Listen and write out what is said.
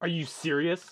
Are you serious?